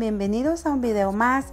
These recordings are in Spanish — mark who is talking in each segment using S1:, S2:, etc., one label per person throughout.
S1: bienvenidos a un video más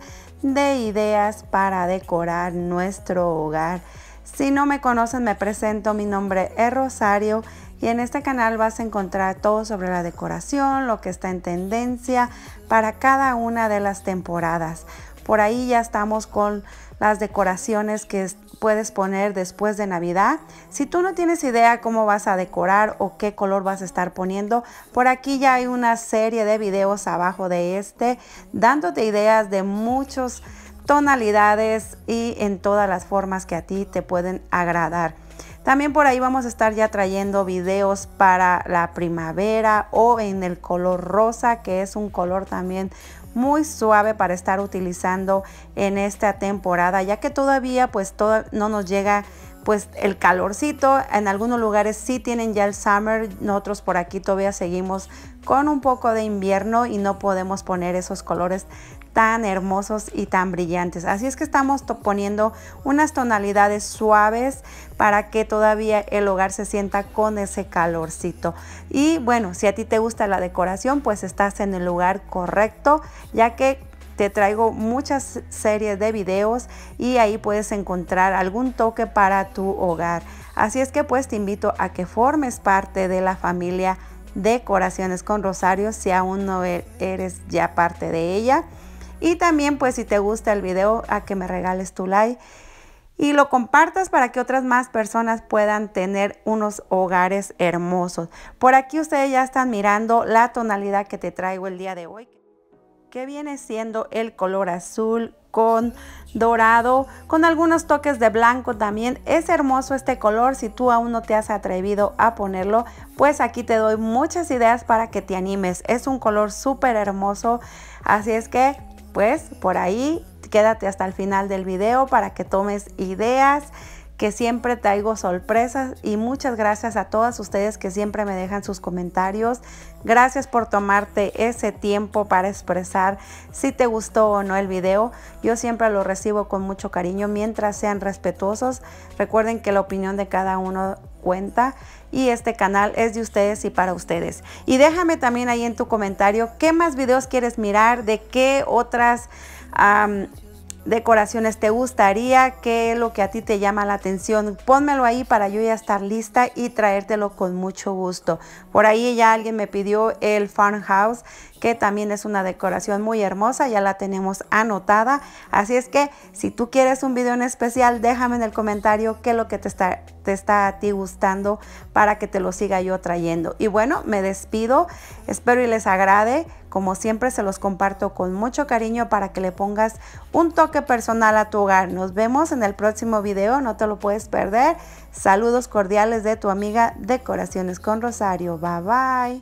S1: de ideas para decorar nuestro hogar. Si no me conocen me presento, mi nombre es Rosario y en este canal vas a encontrar todo sobre la decoración, lo que está en tendencia para cada una de las temporadas. Por ahí ya estamos con las decoraciones que puedes poner después de Navidad. Si tú no tienes idea cómo vas a decorar o qué color vas a estar poniendo, por aquí ya hay una serie de videos abajo de este dándote ideas de muchas tonalidades y en todas las formas que a ti te pueden agradar. También por ahí vamos a estar ya trayendo videos para la primavera o en el color rosa, que es un color también muy suave para estar utilizando en esta temporada, ya que todavía pues no nos llega pues el calorcito. En algunos lugares sí tienen ya el summer, nosotros por aquí todavía seguimos con un poco de invierno y no podemos poner esos colores tan hermosos y tan brillantes. Así es que estamos poniendo unas tonalidades suaves para que todavía el hogar se sienta con ese calorcito. Y bueno, si a ti te gusta la decoración, pues estás en el lugar correcto, ya que te traigo muchas series de videos y ahí puedes encontrar algún toque para tu hogar. Así es que pues te invito a que formes parte de la familia Decoraciones con Rosario si aún no e-, eres ya parte de ella. Y también pues si te gusta el video a que me regales tu like y lo compartas para que otras más personas puedan tener unos hogares hermosos. Por aquí ustedes ya están mirando la tonalidad que te traigo el día de hoy, que viene siendo el color azul con dorado, con algunos toques de blanco también. Es hermoso este color, si tú aún no te has atrevido a ponerlo, pues aquí te doy muchas ideas para que te animes. Es un color súper hermoso, así es que pues por ahí quédate hasta el final del video para que tomes ideas que siempre traigo sorpresas y muchas gracias a todas ustedes que siempre me dejan sus comentarios. Gracias por tomarte ese tiempo para expresar si te gustó o no el video. Yo siempre lo recibo con mucho cariño mientras sean respetuosos. Recuerden que la opinión de cada uno cuenta y este canal es de ustedes y para ustedes. Y déjame también ahí en tu comentario qué más videos quieres mirar, de qué otras decoraciones te gustaría, qué es lo que a ti te llama la atención. Pónmelo ahí para yo ya estar lista y traértelo con mucho gusto. Por ahí ya alguien me pidió el farmhouse que también es una decoración muy hermosa, ya la tenemos anotada. Así es que si tú quieres un video en especial, déjame en el comentario qué es lo que te está, te está a ti gustando para que te lo siga yo trayendo. Y bueno, me despido, espero y les agrade. Como siempre se los comparto con mucho cariño para que le pongas un toque personal a tu hogar. Nos vemos en el próximo video, no te lo puedes perder. Saludos cordiales de tu amiga Decoraciones con Rosario. Bye bye.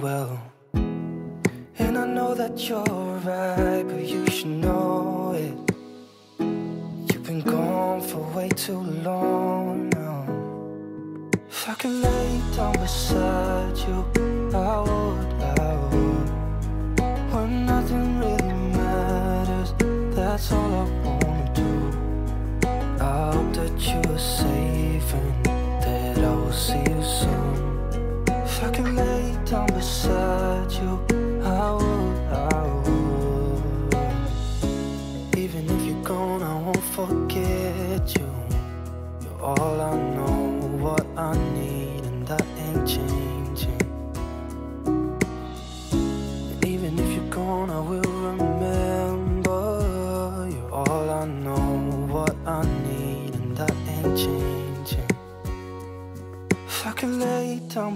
S1: well. And I know that
S2: you're right, but you should know it. You've been gone for way too long now. If I could lay down beside you.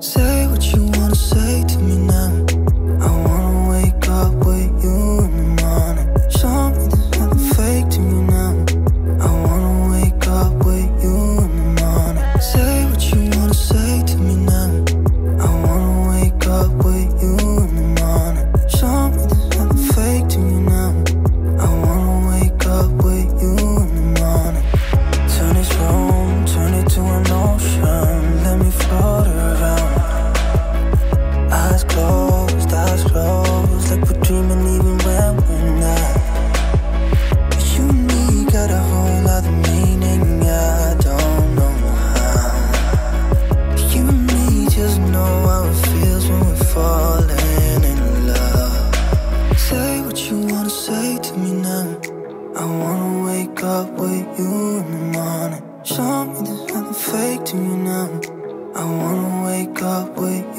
S2: Say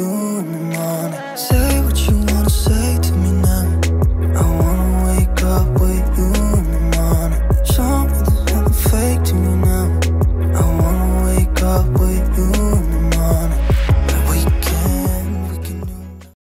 S2: and. Say what you wanna say to me.